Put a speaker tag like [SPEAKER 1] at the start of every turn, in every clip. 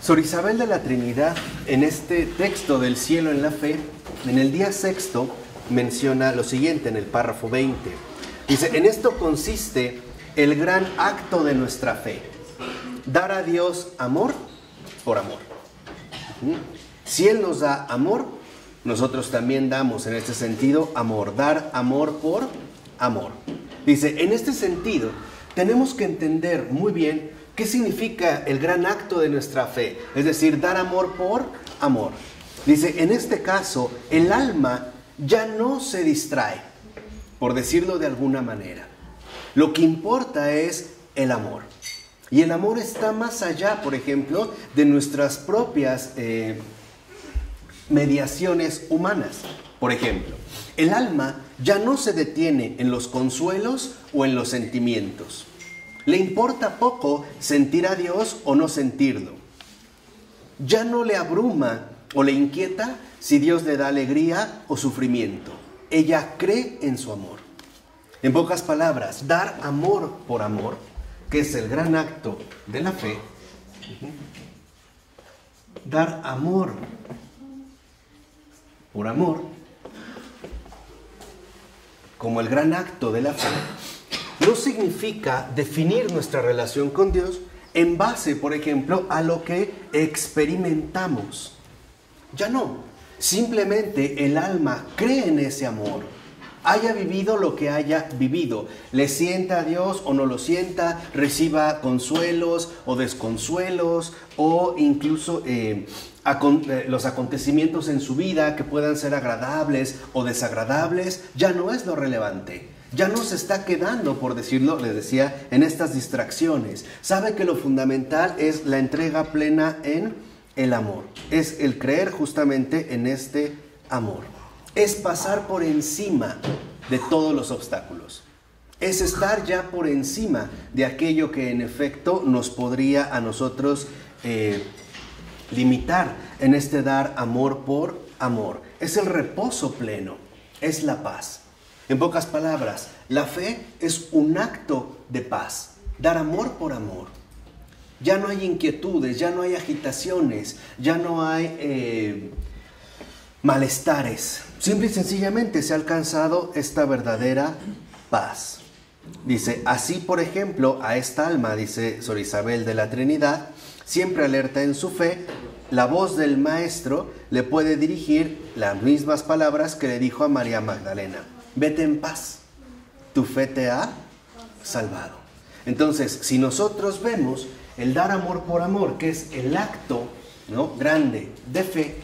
[SPEAKER 1] Sor Isabel de la Trinidad, en este texto del cielo en la fe, en el día sexto, menciona lo siguiente en el párrafo 20. Dice, en esto consiste el gran acto de nuestra fe, dar a Dios amor por amor. Si Él nos da amor, nosotros también damos en este sentido amor, dar amor por amor. Dice, en este sentido, tenemos que entender muy bien qué significa el gran acto de nuestra fe, es decir, dar amor por amor. Dice, en este caso, el alma ya no se distrae, por decirlo de alguna manera. Lo que importa es el amor. Y el amor está más allá, por ejemplo, de nuestras propias eh, mediaciones humanas. Por ejemplo, el alma ya no se detiene en los consuelos o en los sentimientos. Le importa poco sentir a Dios o no sentirlo. Ya no le abruma o le inquieta si Dios le da alegría o sufrimiento. Ella cree en su amor. En pocas palabras, dar amor por amor, que es el gran acto de la fe, dar amor por amor, como el gran acto de la fe, no significa definir nuestra relación con Dios en base, por ejemplo, a lo que experimentamos. Ya no. Simplemente el alma cree en ese amor. Haya vivido lo que haya vivido. Le sienta a Dios o no lo sienta. Reciba consuelos o desconsuelos o incluso eh, eh, los acontecimientos en su vida que puedan ser agradables o desagradables. Ya no es lo relevante ya no se está quedando, por decirlo, les decía, en estas distracciones. Sabe que lo fundamental es la entrega plena en el amor. Es el creer justamente en este amor. Es pasar por encima de todos los obstáculos. Es estar ya por encima de aquello que en efecto nos podría a nosotros eh, limitar en este dar amor por amor. Es el reposo pleno, es la paz. En pocas palabras, la fe es un acto de paz, dar amor por amor. Ya no hay inquietudes, ya no hay agitaciones, ya no hay eh, malestares. Simple y sencillamente se ha alcanzado esta verdadera paz. Dice, así por ejemplo, a esta alma, dice Sor Isabel de la Trinidad, siempre alerta en su fe, la voz del Maestro le puede dirigir las mismas palabras que le dijo a María Magdalena vete en paz, tu fe te ha salvado. Entonces, si nosotros vemos el dar amor por amor, que es el acto ¿no? grande de fe,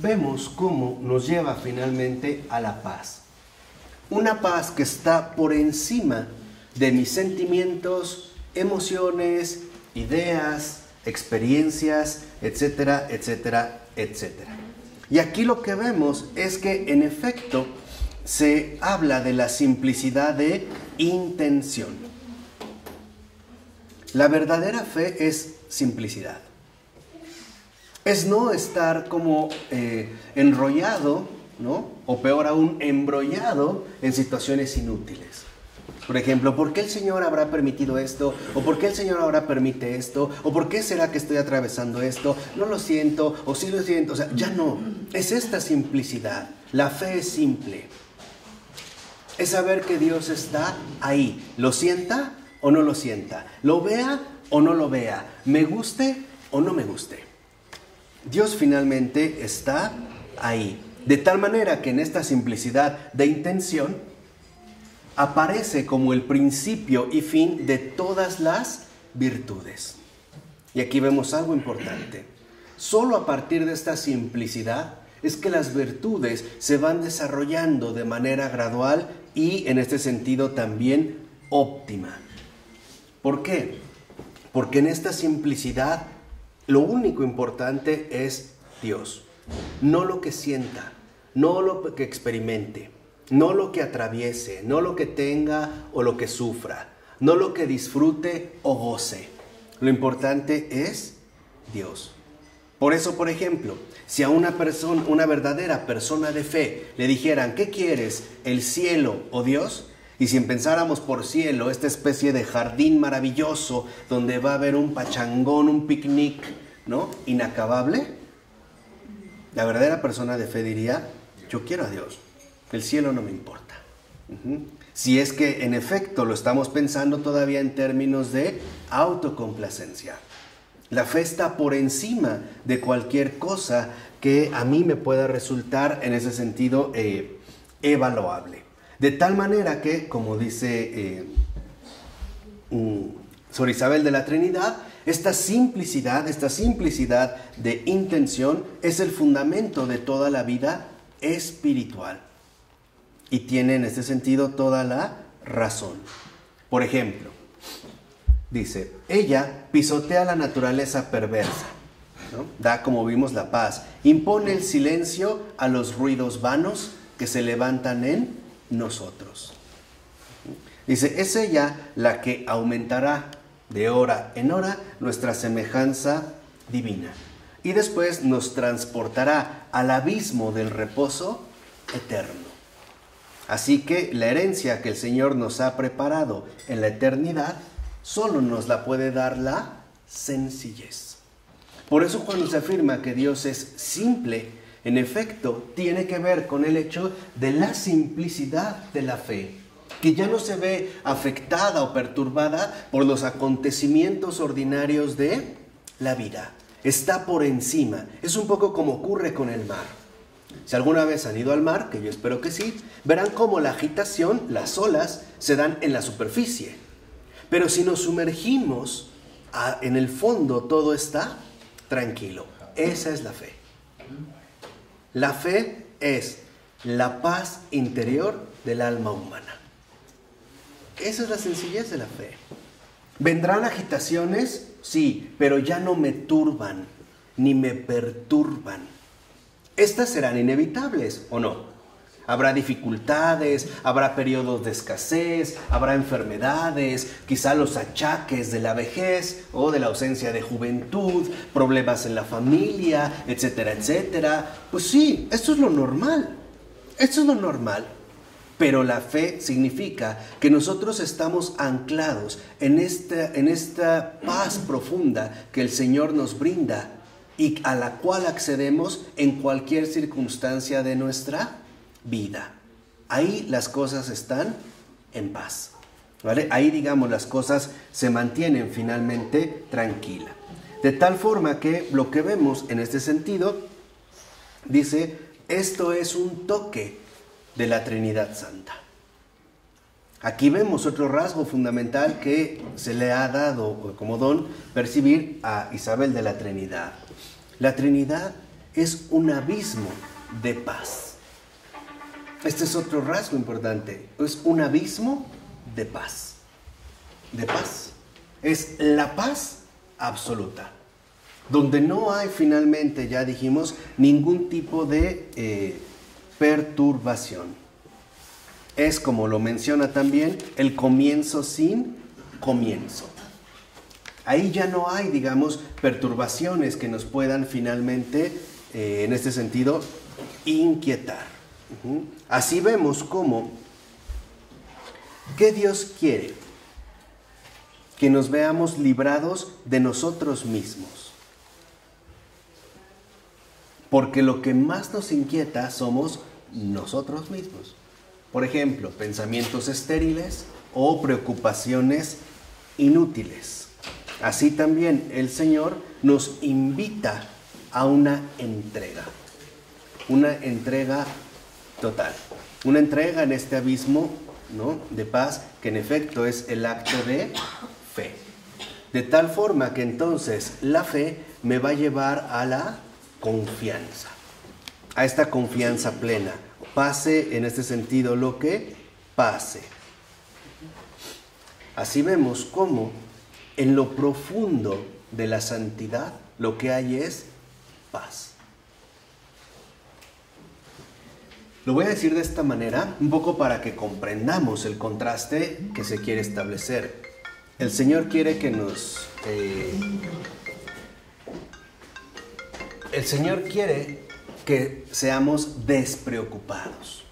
[SPEAKER 1] vemos cómo nos lleva finalmente a la paz. Una paz que está por encima de mis sentimientos, emociones, ideas, experiencias, etcétera, etcétera, etcétera. Y aquí lo que vemos es que en efecto se habla de la simplicidad de intención. La verdadera fe es simplicidad. Es no estar como eh, enrollado, ¿no? O peor aún, embrollado en situaciones inútiles. Por ejemplo, ¿por qué el Señor habrá permitido esto? ¿O por qué el Señor ahora permite esto? ¿O por qué será que estoy atravesando esto? No lo siento, o sí lo siento. O sea, ya no. Es esta simplicidad. La fe es simple es saber que Dios está ahí. ¿Lo sienta o no lo sienta? ¿Lo vea o no lo vea? ¿Me guste o no me guste? Dios finalmente está ahí. De tal manera que en esta simplicidad de intención aparece como el principio y fin de todas las virtudes. Y aquí vemos algo importante. Solo a partir de esta simplicidad es que las virtudes se van desarrollando de manera gradual y en este sentido también óptima. ¿Por qué? Porque en esta simplicidad lo único importante es Dios, no lo que sienta, no lo que experimente, no lo que atraviese, no lo que tenga o lo que sufra, no lo que disfrute o goce. Lo importante es Dios. Por eso, por ejemplo, si a una persona, una verdadera persona de fe, le dijeran, ¿qué quieres? ¿El cielo o Dios? Y si pensáramos por cielo, esta especie de jardín maravilloso donde va a haber un pachangón, un picnic, ¿no? Inacabable, la verdadera persona de fe diría, yo quiero a Dios, el cielo no me importa. Si es que en efecto lo estamos pensando todavía en términos de autocomplacencia. La fe está por encima de cualquier cosa que a mí me pueda resultar en ese sentido eh, evaluable. De tal manera que, como dice eh, mm, Sor Isabel de la Trinidad, esta simplicidad, esta simplicidad de intención es el fundamento de toda la vida espiritual. Y tiene en este sentido toda la razón. Por ejemplo, dice, ella pisotea la naturaleza perversa, da como vimos la paz, impone el silencio a los ruidos vanos que se levantan en nosotros. Dice, es ella la que aumentará de hora en hora nuestra semejanza divina y después nos transportará al abismo del reposo eterno. Así que la herencia que el Señor nos ha preparado en la eternidad solo nos la puede dar la sencillez. Por eso cuando se afirma que Dios es simple, en efecto, tiene que ver con el hecho de la simplicidad de la fe, que ya no se ve afectada o perturbada por los acontecimientos ordinarios de la vida. Está por encima. Es un poco como ocurre con el mar. Si alguna vez han ido al mar, que yo espero que sí, verán cómo la agitación, las olas, se dan en la superficie. Pero si nos sumergimos en el fondo, todo está tranquilo. Esa es la fe. La fe es la paz interior del alma humana. Esa es la sencillez de la fe. ¿Vendrán agitaciones? Sí, pero ya no me turban ni me perturban estas serán inevitables, ¿o no? Habrá dificultades, habrá periodos de escasez, habrá enfermedades, quizá los achaques de la vejez o de la ausencia de juventud, problemas en la familia, etcétera, etcétera. Pues sí, esto es lo normal. Esto es lo normal. Pero la fe significa que nosotros estamos anclados en esta, en esta paz profunda que el Señor nos brinda y a la cual accedemos en cualquier circunstancia de nuestra vida. Ahí las cosas están en paz. ¿vale? Ahí, digamos, las cosas se mantienen finalmente tranquilas. De tal forma que lo que vemos en este sentido, dice, esto es un toque de la Trinidad Santa. Aquí vemos otro rasgo fundamental que se le ha dado como don percibir a Isabel de la Trinidad. La Trinidad es un abismo de paz. Este es otro rasgo importante. Es un abismo de paz. De paz. Es la paz absoluta. Donde no hay finalmente, ya dijimos, ningún tipo de eh, perturbación. Es como lo menciona también el comienzo sin comienzo. Ahí ya no hay, digamos, perturbaciones que nos puedan finalmente, eh, en este sentido, inquietar. Así vemos cómo, ¿qué Dios quiere? Que nos veamos librados de nosotros mismos. Porque lo que más nos inquieta somos nosotros mismos. Por ejemplo, pensamientos estériles o preocupaciones inútiles. Así también el Señor nos invita a una entrega, una entrega total, una entrega en este abismo ¿no? de paz que en efecto es el acto de fe. De tal forma que entonces la fe me va a llevar a la confianza, a esta confianza plena. Pase en este sentido lo que pase. Así vemos cómo en lo profundo de la santidad lo que hay es paz. Lo voy a decir de esta manera, un poco para que comprendamos el contraste que se quiere establecer. El Señor quiere que nos... Eh, el Señor quiere que seamos despreocupados.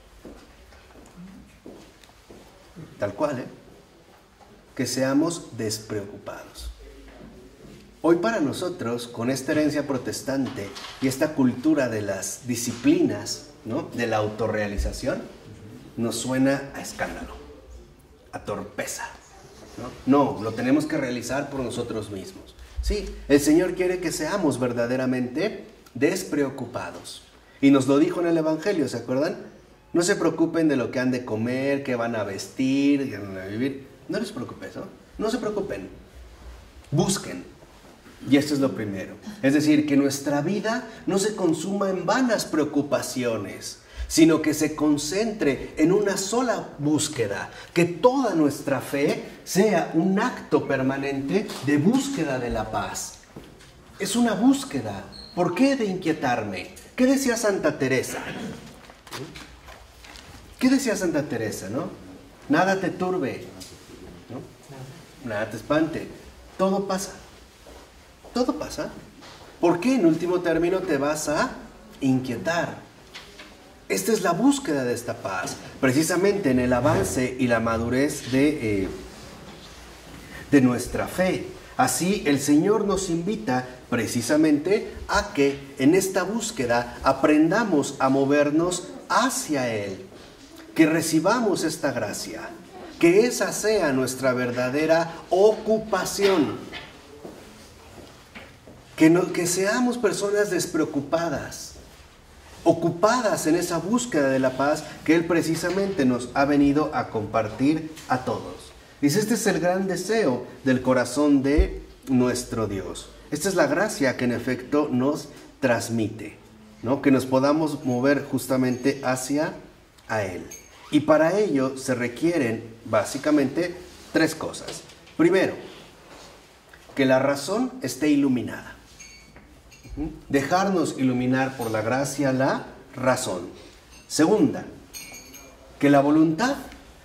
[SPEAKER 1] Tal cual, ¿eh? que seamos despreocupados. Hoy para nosotros, con esta herencia protestante y esta cultura de las disciplinas, ¿no? de la autorrealización, nos suena a escándalo, a torpeza. ¿no? lo tenemos que realizar por nosotros mismos. Sí, el Señor quiere que seamos verdaderamente despreocupados. Y nos lo dijo en el Evangelio, ¿se acuerdan? No se preocupen de lo que han de comer, qué van a vestir, qué van a vivir. No les preocupes. No se preocupen. Busquen. Y esto es lo primero. Es decir, que nuestra vida no se consuma en vanas preocupaciones, sino que se concentre en una sola búsqueda, que toda nuestra fe sea un acto permanente de búsqueda de la paz. Es una búsqueda. ¿Por qué de inquietarme? ¿Qué decía Santa Teresa? ¿Qué decía Santa Teresa, no? Nada te turbe. Nada te espante. Todo pasa. Todo pasa. ¿Por qué en último término te vas a inquietar? Esta es la búsqueda de esta paz, precisamente en el avance y la madurez de, eh, de nuestra fe. Así el Señor nos invita precisamente a que en esta búsqueda aprendamos a movernos hacia Él, que recibamos esta gracia, que esa sea nuestra verdadera ocupación, que, que seamos personas despreocupadas ocupadas en esa búsqueda de la paz que Él precisamente nos ha venido a compartir a todos. Dice, este es el gran deseo del corazón de nuestro Dios. Esta es la gracia que en efecto nos transmite, ¿no? que nos podamos mover justamente hacia a Él. Y para ello se requieren básicamente tres cosas. Primero, que la razón esté iluminada. Dejarnos iluminar por la gracia la razón. Segunda, que la voluntad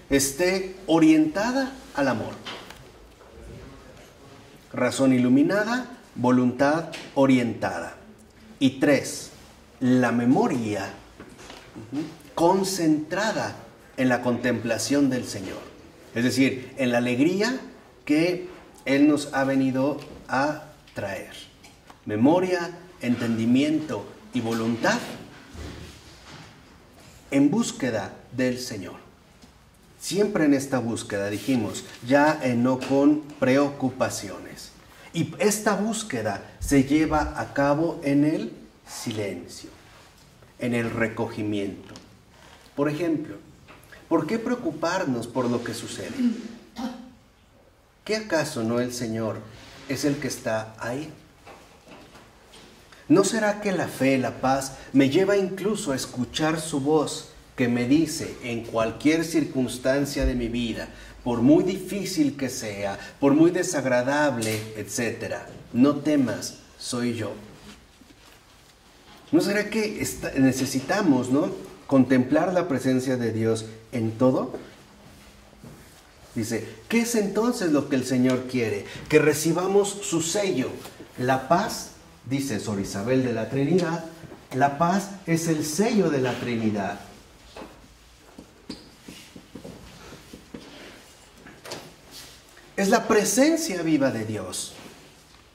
[SPEAKER 1] esté orientada al amor. Razón iluminada, voluntad orientada. Y tres, la memoria concentrada en la contemplación del Señor. Es decir, en la alegría que Él nos ha venido a traer memoria, entendimiento y voluntad en búsqueda del Señor. Siempre en esta búsqueda, dijimos, ya no con preocupaciones. Y esta búsqueda se lleva a cabo en el silencio, en el recogimiento. Por ejemplo, ¿por qué preocuparnos por lo que sucede? ¿Qué acaso no el Señor es el que está ahí? ¿No será que la fe, la paz, me lleva incluso a escuchar su voz que me dice en cualquier circunstancia de mi vida, por muy difícil que sea, por muy desagradable, etcétera, no temas, soy yo? ¿No será que necesitamos, ¿no? contemplar la presencia de Dios en todo? Dice, ¿qué es entonces lo que el Señor quiere? Que recibamos su sello, la paz dice Sor Isabel de la Trinidad, la paz es el sello de la Trinidad. Es la presencia viva de Dios.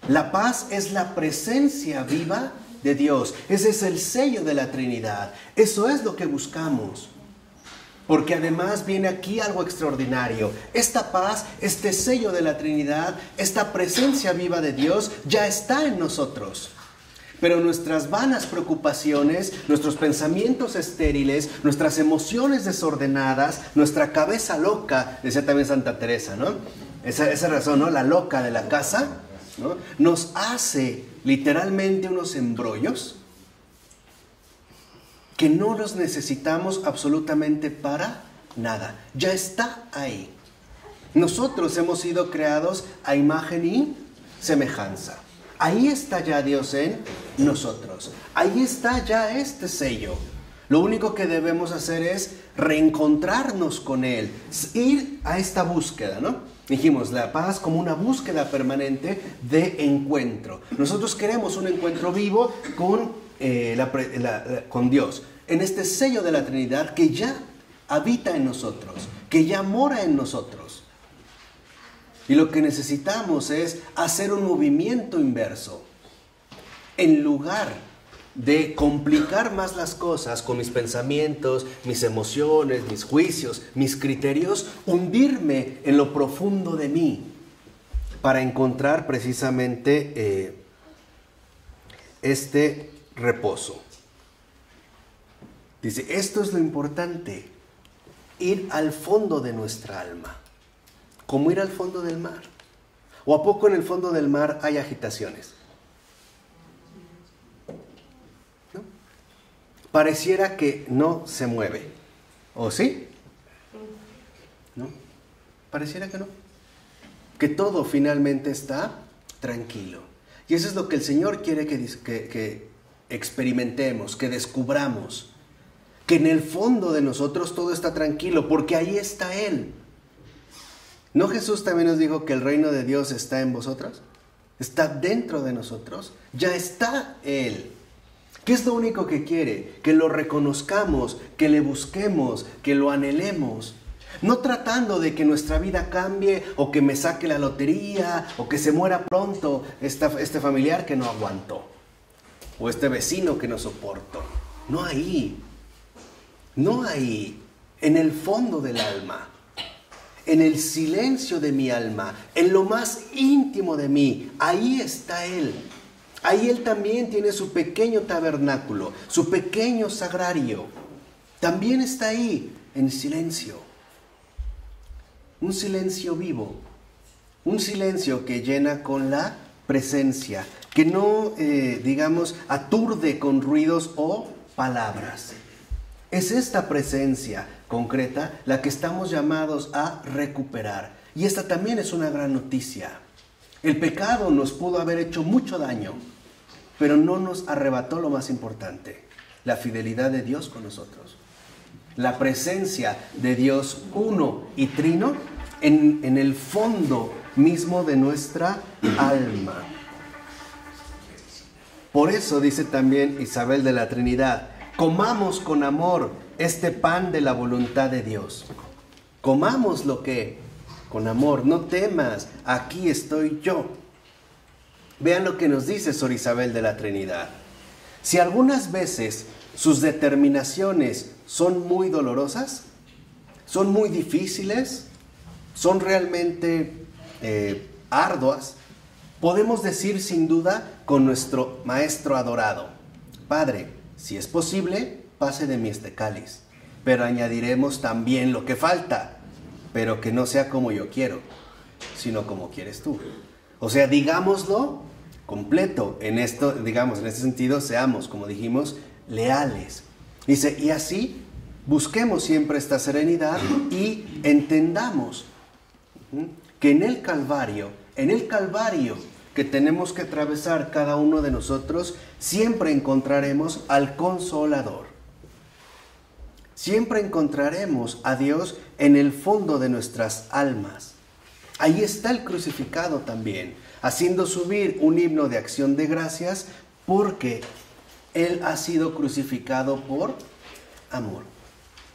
[SPEAKER 1] La paz es la presencia viva de Dios. Ese es el sello de la Trinidad. Eso es lo que buscamos. Porque además viene aquí algo extraordinario. Esta paz, este sello de la Trinidad, esta presencia viva de Dios ya está en nosotros. Pero nuestras vanas preocupaciones, nuestros pensamientos estériles, nuestras emociones desordenadas, nuestra cabeza loca, decía también Santa Teresa, ¿no? Esa, razón, ¿no? La loca de la casa, ¿no? Nos hace literalmente unos embrollos que no los necesitamos absolutamente para nada. Ya está ahí. Nosotros hemos sido creados a imagen y semejanza. Ahí está ya Dios en nosotros. Ahí está ya este sello. Lo único que debemos hacer es reencontrarnos con Él, ir a esta búsqueda, ¿no? Dijimos, la paz como una búsqueda permanente de encuentro. Nosotros queremos un encuentro vivo con eh, con Dios, en este sello de la Trinidad que ya habita en nosotros, que ya mora en nosotros. Y lo que necesitamos es hacer un movimiento inverso. En lugar de complicar más las cosas con mis pensamientos, mis emociones, mis juicios, mis criterios, hundirme en lo profundo de mí para encontrar precisamente eh, este reposo. Dice, esto es lo importante, ir al fondo de nuestra alma, como ir al fondo del mar. ¿O a poco en el fondo del mar hay agitaciones? Pareciera que no se mueve. ¿O sí? ¿No? Pareciera que no. Que todo finalmente está tranquilo. Y eso es lo que el Señor quiere que, que, que experimentemos, que descubramos que en el fondo de nosotros todo está tranquilo, porque ahí está Él. ¿No Jesús también nos dijo que el reino de Dios está en vosotros? Está dentro de nosotros. Ya está Él. ¿Qué es lo único que quiere? Que lo reconozcamos, que le busquemos, que lo anhelemos. No tratando de que nuestra vida cambie o que me saque la lotería o que se muera pronto este familiar que no aguanto o este vecino que no soporto. No ahí. No ahí, en el fondo del alma, en el silencio de mi alma, en lo más íntimo de mí, ahí está Él. Ahí Él también tiene su pequeño tabernáculo, su pequeño sagrario. También está ahí, en silencio. Un silencio vivo, un silencio que llena con la presencia, que no, eh, digamos, aturde con ruidos o palabras. Es esta presencia concreta la que estamos llamados a recuperar. Y esta también es una gran noticia. El pecado nos pudo haber hecho mucho daño, pero no nos arrebató lo más importante, la fidelidad de Dios con nosotros. La presencia de Dios uno y trino en, en el fondo mismo de nuestra alma. Por eso dice también Isabel de la Trinidad, comamos con amor este pan de la voluntad de Dios. Comamos lo que con amor, no temas, aquí estoy yo. Vean lo que nos dice Sor Isabel de la Trinidad. Si algunas veces sus determinaciones son muy dolorosas, son muy difíciles, son realmente eh, arduas, podemos decir sin duda con nuestro Maestro adorado, Padre, si es posible, pase de mí este cáliz, pero añadiremos también lo que falta, pero que no sea como yo quiero, sino como quieres tú. O sea, digámoslo completo en esto, digamos, en este sentido, seamos, como dijimos, leales. Dice, y así busquemos siempre esta serenidad y entendamos que en el Calvario, en el Calvario que tenemos que atravesar cada uno de nosotros, siempre encontraremos al consolador. Siempre encontraremos a Dios en el fondo de nuestras almas. Ahí está el crucificado también, haciendo subir un himno de acción de gracias porque Él ha sido crucificado por amor.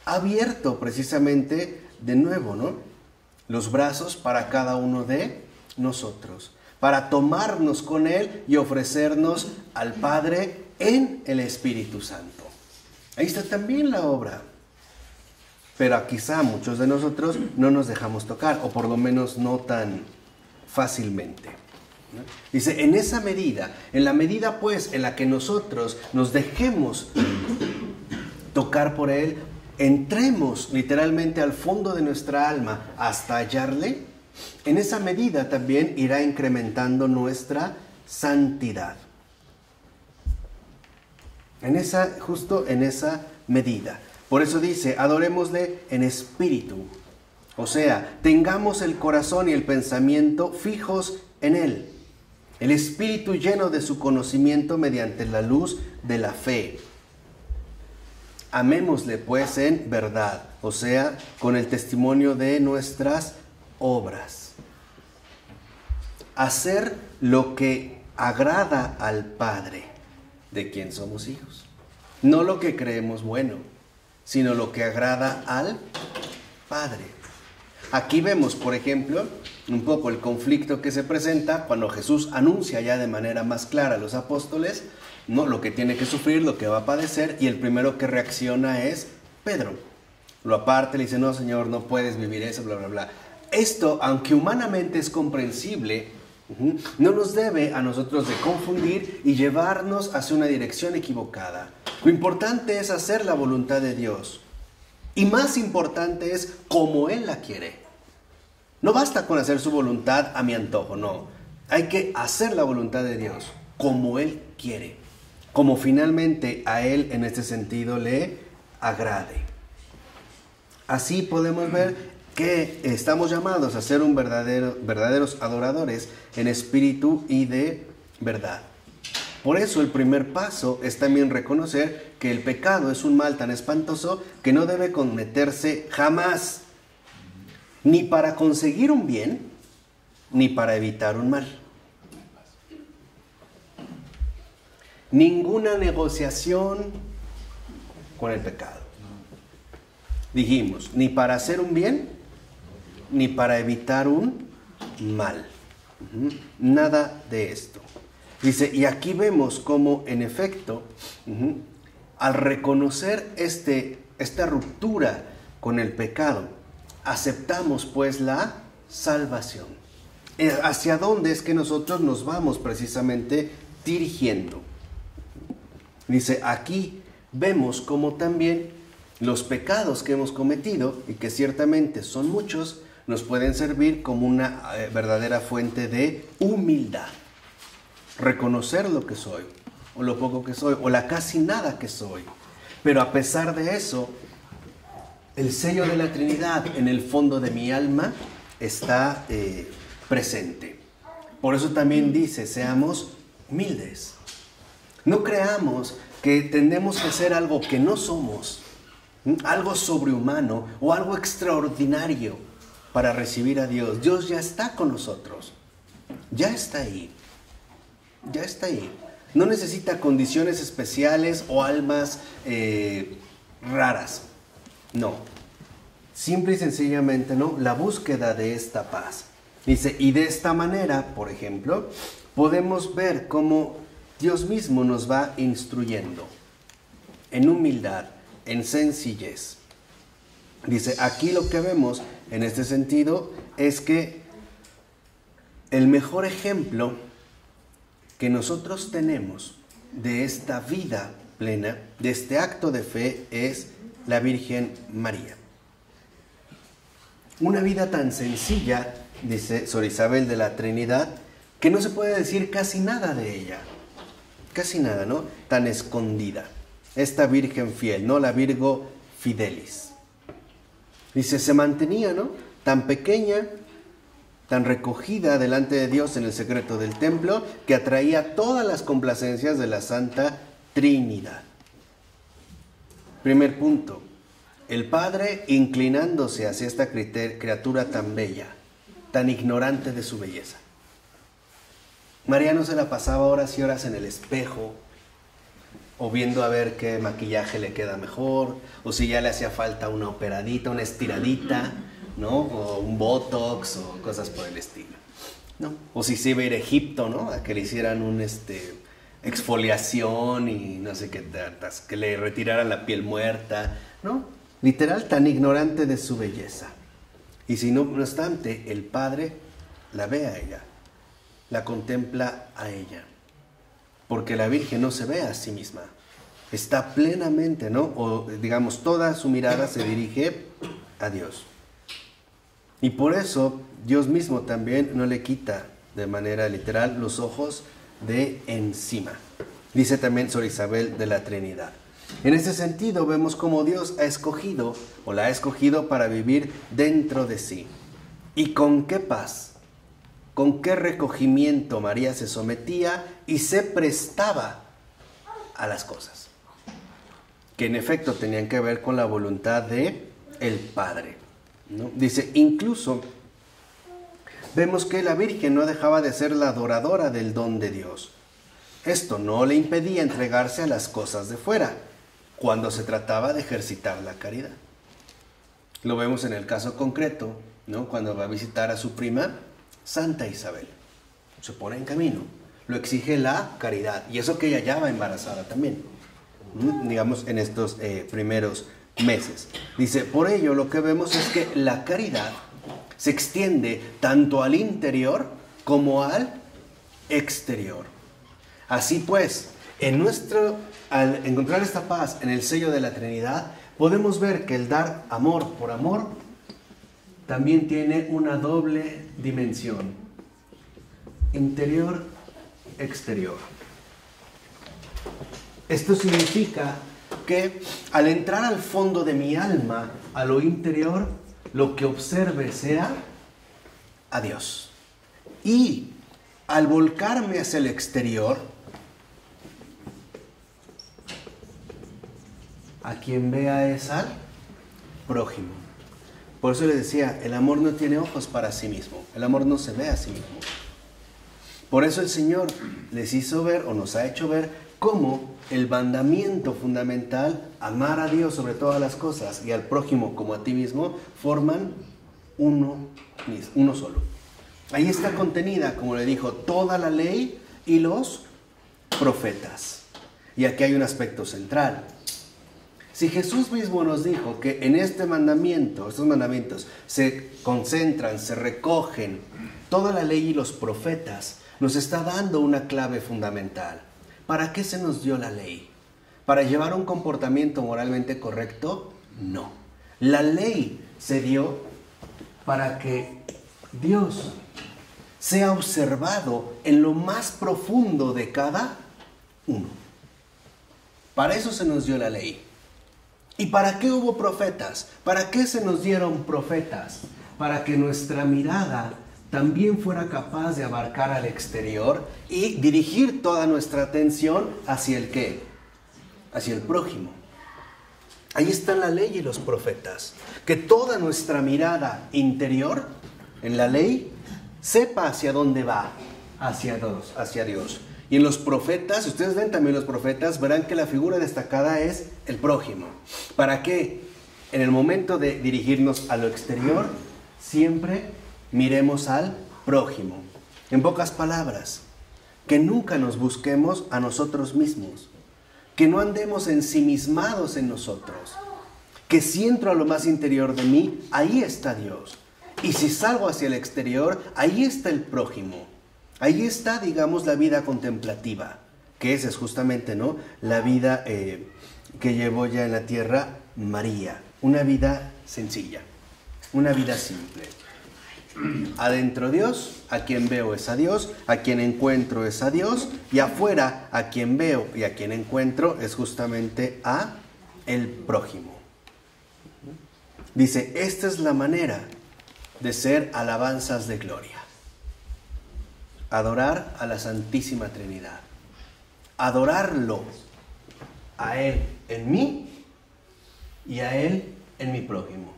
[SPEAKER 1] Abierto precisamente de nuevo, ¿no? Los brazos para cada uno de nosotros para tomarnos con Él y ofrecernos al Padre en el Espíritu Santo. Ahí está también la obra. Pero quizá muchos de nosotros no nos dejamos tocar, o por lo menos no tan fácilmente. Dice, en esa medida, en la medida pues en la que nosotros nos dejemos tocar por Él, entremos literalmente al fondo de nuestra alma hasta hallarle, en esa medida también irá incrementando nuestra santidad. En esa, justo en esa medida. Por eso dice, adorémosle en espíritu. O sea, tengamos el corazón y el pensamiento fijos en Él. El espíritu lleno de su conocimiento mediante la luz de la fe. Amémosle pues en verdad, o sea, con el testimonio de nuestras obras. Hacer lo que agrada al Padre, de quien somos hijos. No lo que creemos bueno, sino lo que agrada al Padre. aquí vemos, por ejemplo, un poco el conflicto que se presenta cuando Jesús anuncia ya de manera más clara a los apóstoles ¿no? lo que tiene que sufrir, lo que va a padecer, y el primero que reacciona es Pedro. Lo aparte, le dice, no, Señor, no puedes vivir eso, bla, bla, bla. Esto, aunque humanamente es comprensible, no nos debe a nosotros de confundir y llevarnos hacia una dirección equivocada. Lo importante es hacer la voluntad de Dios. Y más importante es como Él la quiere. No basta con hacer su voluntad a mi antojo, no. Hay que hacer la voluntad de Dios como Él quiere. Como finalmente a Él en este sentido le agrade. Así podemos ver que estamos llamados a ser un verdadero, verdaderos adoradores en espíritu y de verdad. Por eso el primer paso es también reconocer que el pecado es un mal tan espantoso que no debe cometerse jamás, ni para conseguir un bien, ni para evitar un mal. Ninguna negociación con el pecado. Dijimos, ni para hacer un bien, ni para evitar un mal. Nada de esto. Dice, y aquí vemos cómo en efecto, al reconocer este, esta ruptura con el pecado, aceptamos pues la salvación. Eh, ¿Hacia dónde es que nosotros nos vamos precisamente dirigiendo? Dice, aquí vemos cómo también los pecados que hemos cometido, y que ciertamente son muchos, nos pueden servir como una eh, verdadera fuente de humildad. Reconocer lo que soy, o lo poco que soy, o la casi nada que soy. Pero a pesar de eso, el sello de la Trinidad en el fondo de mi alma está eh, presente. Por eso también dice, seamos humildes. No creamos que tenemos que hacer algo que no somos, algo sobrehumano o algo extraordinario para recibir a Dios. Dios ya está con nosotros. Ya está ahí. Ya está ahí. No necesita condiciones especiales o almas eh, raras. No. Simple y sencillamente, ¿no? La búsqueda de esta paz. Dice, y de esta manera, por ejemplo, podemos ver cómo Dios mismo nos va instruyendo en humildad, en sencillez. Dice, aquí lo que vemos en este sentido es que el mejor ejemplo que nosotros tenemos de esta vida plena, de este acto de fe, es la Virgen María. Una vida tan sencilla, dice Sor Isabel de la Trinidad, que no se puede decir casi nada de ella. Casi nada, ¿no? Tan escondida. Esta Virgen fiel, ¿no? La Virgo Fidelis. Dice, se mantenía, ¿no? Tan pequeña, tan recogida delante de Dios en el secreto del templo, que atraía todas las complacencias de la Santa Trinidad. Primer punto, el Padre inclinándose hacia esta criatura tan bella, tan ignorante de su belleza. María no se la pasaba horas y horas en el espejo, o viendo a ver qué maquillaje le queda mejor, o si ya le hacía falta una operadita, una estiradita, ¿no? O un botox o cosas por el estilo, ¿no? O si se iba a ir a Egipto, ¿no? A que le hicieran un, este, exfoliación y no sé qué tantas, que le retiraran la piel muerta, ¿no? Literal, tan ignorante de su belleza. Y si no, no obstante, el Padre la ve a ella, la contempla a ella porque la Virgen no se ve a sí misma. Está plenamente, ¿no? O digamos, toda su mirada se dirige a Dios. Y por eso Dios mismo también no le quita de manera literal los ojos de encima. Dice también Sor Isabel de la Trinidad. En ese sentido vemos cómo Dios ha escogido o la ha escogido para vivir dentro de sí. ¿Y con qué paz? con qué recogimiento María se sometía y se prestaba a las cosas, que en efecto tenían que ver con la voluntad de el Padre. Dice, incluso vemos que la Virgen no dejaba de ser la adoradora del don de Dios. Esto no le impedía entregarse a las cosas de fuera, cuando se trataba de ejercitar la caridad. Lo vemos en el caso concreto ¿no? Cuando va a visitar a su prima, Santa Isabel. Se pone en camino. Lo exige la caridad. Y eso que ella ya va embarazada también. Digamos, en estos eh, primeros meses. Dice, por ello lo que vemos es que la caridad se extiende tanto al interior como al exterior. Así pues, en nuestro, al encontrar esta paz en el sello de la Trinidad, podemos ver que el dar amor por amor también tiene una doble dimensión, interior, exterior. Esto significa que al entrar al fondo de mi alma, a lo interior, lo que observe sea a Dios. Y al volcarme hacia el exterior, a quien vea es al prójimo. Por eso le decía, el amor no tiene ojos para sí mismo, el amor no se ve a sí mismo. Por eso el Señor les hizo ver o nos ha hecho ver cómo el mandamiento fundamental, amar a Dios sobre todas las cosas y al prójimo como a ti mismo, forman uno, uno solo. Ahí está contenida, como le dijo, toda la ley y los profetas. Y aquí hay un aspecto central. Si Jesús mismo nos dijo que en este mandamiento, estos mandamientos, se concentran, se recogen toda la ley y los profetas, nos está dando una clave fundamental. ¿Para qué se nos dio la ley? ¿Para llevar un comportamiento moralmente correcto? No. La ley se dio para que Dios sea observado en lo más profundo de cada uno. Para eso se nos dio la ley. ¿Y para qué hubo profetas? ¿Para qué se nos dieron profetas? Para que nuestra mirada también fuera capaz de abarcar al exterior y dirigir toda nuestra atención hacia el qué? Hacia el prójimo. Ahí está la ley y los profetas. Que toda nuestra mirada interior en la ley sepa hacia dónde va, hacia Dios, hacia Dios. Y en los profetas, si ustedes ven también los profetas, verán que la figura destacada es el prójimo. ¿Para qué? En el momento de dirigirnos a lo exterior, siempre miremos al prójimo. En pocas palabras, que nunca nos busquemos a nosotros mismos, que no andemos ensimismados en nosotros, que si entro a lo más interior de mí, ahí está Dios. Y si salgo hacia el exterior, ahí está el prójimo. Ahí está, digamos, la vida contemplativa, que esa es justamente, ¿no? La vida eh, que llevó ya en la tierra María. Una vida sencilla, una vida simple. Adentro Dios, a quien veo es a Dios, a quien encuentro es a Dios, y afuera, a quien veo y a quien encuentro es justamente a el prójimo. Dice, esta es la manera de ser alabanzas de gloria adorar a la Santísima Trinidad. Adorarlo a Él en mí y a Él en mi prójimo.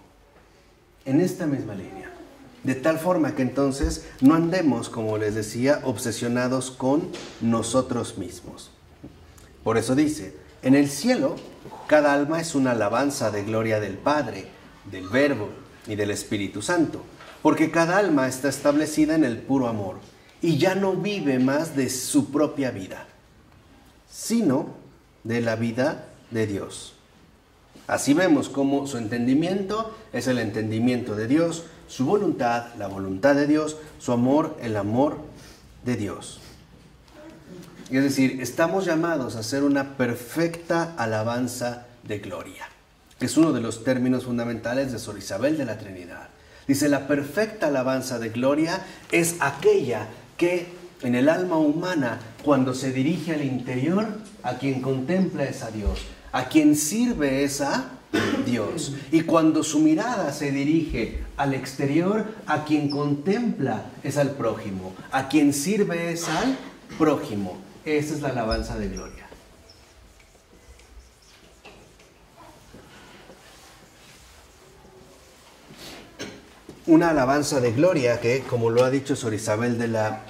[SPEAKER 1] En esta misma línea. De tal forma que entonces no andemos, como les decía, obsesionados con nosotros mismos. Por eso dice, en el cielo cada alma es una alabanza de gloria del Padre, del Verbo y del Espíritu Santo, porque cada alma está establecida en el puro amor y ya no vive más de su propia vida, sino de la vida de Dios. Así vemos cómo su entendimiento es el entendimiento de Dios, su voluntad, la voluntad de Dios, su amor, el amor de Dios. Es decir, estamos llamados a hacer una perfecta alabanza de gloria, que es uno de los términos fundamentales de Sor Isabel de la Trinidad. Dice, la perfecta alabanza de gloria es aquella que en el alma humana, cuando se dirige al interior, a quien contempla es a Dios, a quien sirve es a Dios. Y cuando su mirada se dirige al exterior, a quien contempla es al prójimo, a quien sirve es al prójimo. Esa es la alabanza de gloria. una alabanza de gloria que, como lo ha dicho Sor Isabel de la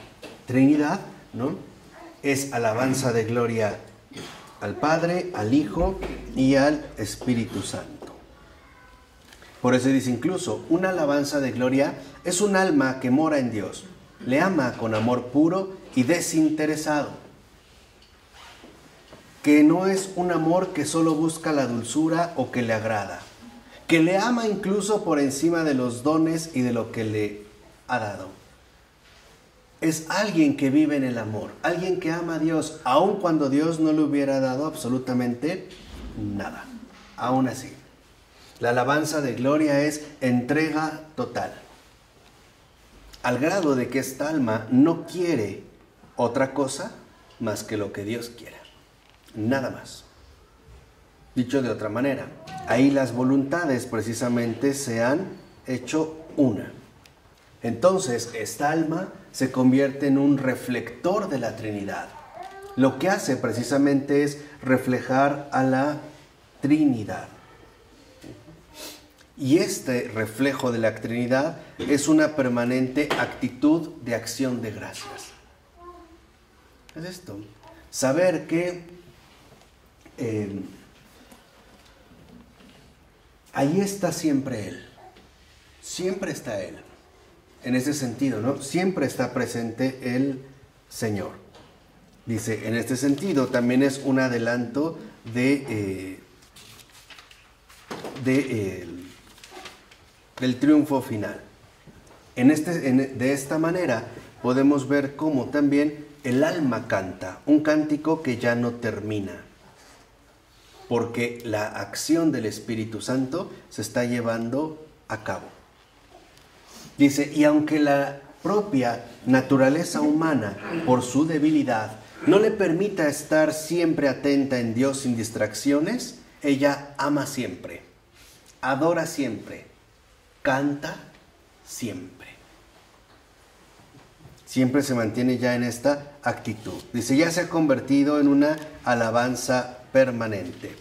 [SPEAKER 1] Trinidad, ¿no? Es alabanza de gloria al Padre, al Hijo y al Espíritu Santo. Por eso dice incluso, una alabanza de gloria es un alma que mora en Dios, le ama con amor puro y desinteresado, que no es un amor que solo busca la dulzura o que le agrada, que le ama incluso por encima de los dones y de lo que le ha dado. Es alguien que vive en el amor, alguien que ama a Dios, aun cuando Dios no le hubiera dado absolutamente nada. Aún así. La alabanza de gloria es entrega total. Al grado de que esta alma no quiere otra cosa más que lo que Dios quiera. Nada más. Dicho de otra manera, ahí las voluntades precisamente se han hecho una. Entonces, esta alma se convierte en un reflector de la Trinidad. Lo que hace precisamente es reflejar a la Trinidad. Y este reflejo de la Trinidad es una permanente actitud de acción de gracias. Es esto. Saber que eh, ahí está siempre Él. Siempre está Él. En ese sentido, ¿no? Siempre está presente el Señor. Dice, en este sentido también es un adelanto de, eh, de del triunfo final. En este, de esta manera podemos ver cómo también el alma canta, un cántico que ya no termina, porque la acción del Espíritu Santo se está llevando a cabo. Dice, y aunque la propia naturaleza humana, por su debilidad, no le permita estar siempre atenta en Dios sin distracciones, ella ama siempre, adora siempre, canta siempre. Siempre se mantiene ya en esta actitud. Dice, ya se ha convertido en una alabanza permanente.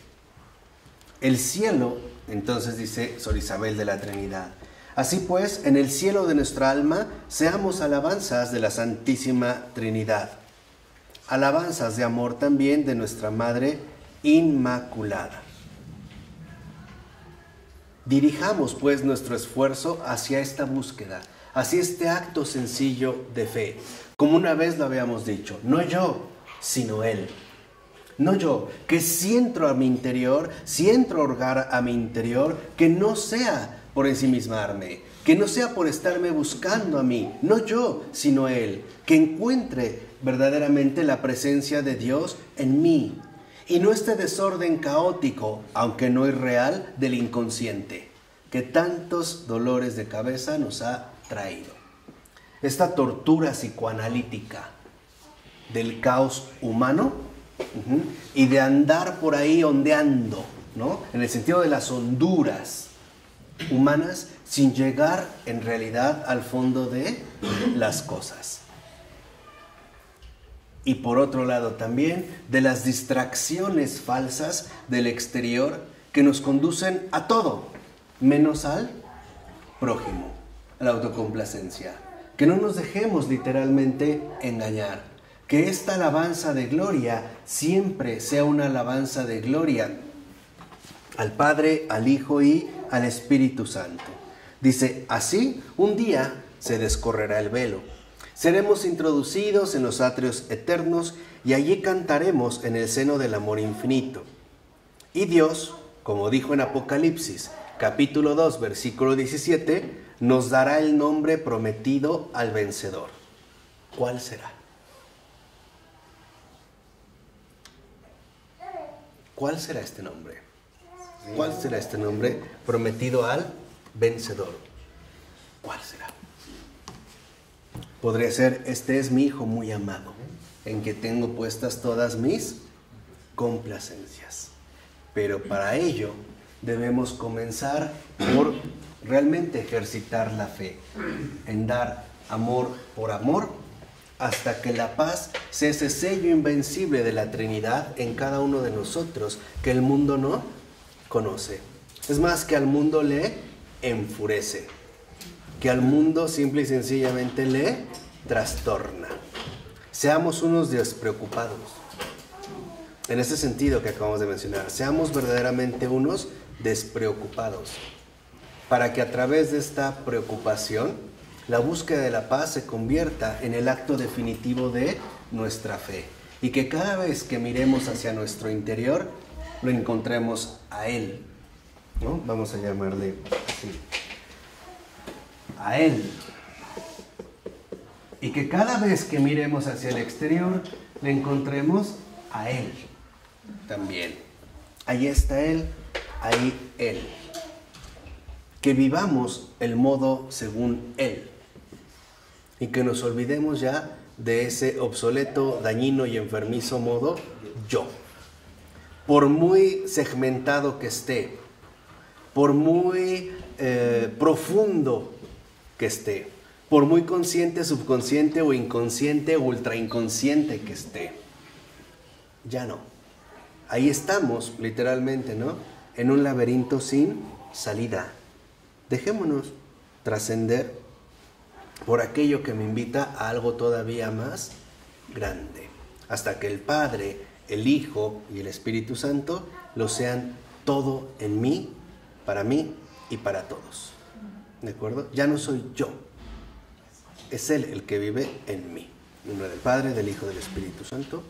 [SPEAKER 1] El cielo, entonces dice Sor Isabel de la Trinidad. Así pues, en el cielo de nuestra alma, seamos alabanzas de la Santísima Trinidad. Alabanzas de amor también de nuestra Madre Inmaculada. Dirijamos pues nuestro esfuerzo hacia esta búsqueda, hacia este acto sencillo de fe. Como una vez lo habíamos dicho, no yo, sino Él. No yo, que si entro a mi interior, si entro a orgar a mi interior, que no sea por ensimismarme, que no sea por estarme buscando a mí, no yo, sino Él, que encuentre verdaderamente la presencia de Dios en mí, y no este desorden caótico, aunque no irreal, del inconsciente, que tantos dolores de cabeza nos ha traído. Esta tortura psicoanalítica del caos humano y de andar por ahí ondeando, ¿no? En el sentido de las honduras humanas sin llegar en realidad al fondo de las cosas y por otro lado también de las distracciones falsas del exterior que nos conducen a todo, menos al prójimo, a la autocomplacencia. Que no nos dejemos literalmente engañar. Que esta alabanza de gloria siempre sea una alabanza de gloria al Padre, al Hijo y al Espíritu Santo. Dice, así un día se descorrerá el velo Seremos introducidos en los atrios eternos y allí cantaremos en el seno del amor infinito. Y Dios, como dijo en Apocalipsis capítulo 2 versículo 17, nos dará el nombre prometido al vencedor. ¿Cuál será? ¿Cuál será este nombre? ¿Cuál será este nombre prometido al vencedor? ¿Cuál será? Podría ser, este es mi hijo muy amado, en que tengo puestas todas mis complacencias. Pero para ello debemos comenzar por realmente ejercitar la fe, en dar amor por amor, hasta que la paz sea ese sello invencible de la Trinidad en cada uno de nosotros que el mundo no conoce. Es más, que al mundo le enfurece que al mundo simple y sencillamente le trastorna. Seamos unos despreocupados. En ese sentido que acabamos de mencionar, seamos verdaderamente unos despreocupados. para que a través de esta preocupación la búsqueda de la paz se convierta en el acto definitivo de nuestra fe y que cada vez que miremos hacia nuestro interior lo encontremos a Él. ¿no? Vamos a llamarle así. A Él. Y que cada vez que miremos hacia el exterior le encontremos a Él también. Ahí está Él, ahí Él. Que vivamos el modo según Él. Y que nos olvidemos ya de ese obsoleto, dañino y enfermizo modo yo. Por muy segmentado que esté, por muy eh, profundo que esté, por muy consciente, subconsciente o inconsciente ultra inconsciente que esté, ya no. Ahí estamos, literalmente, ¿no? En un laberinto sin salida. Dejémonos trascender por aquello que me invita a algo todavía más grande, hasta que el Padre, el Hijo y el Espíritu Santo lo sean todo en mí, para mí y para todos. ¿De acuerdo? Ya no soy yo, es Él el que vive en mí. En nombre del Padre, del Hijo del Espíritu Santo.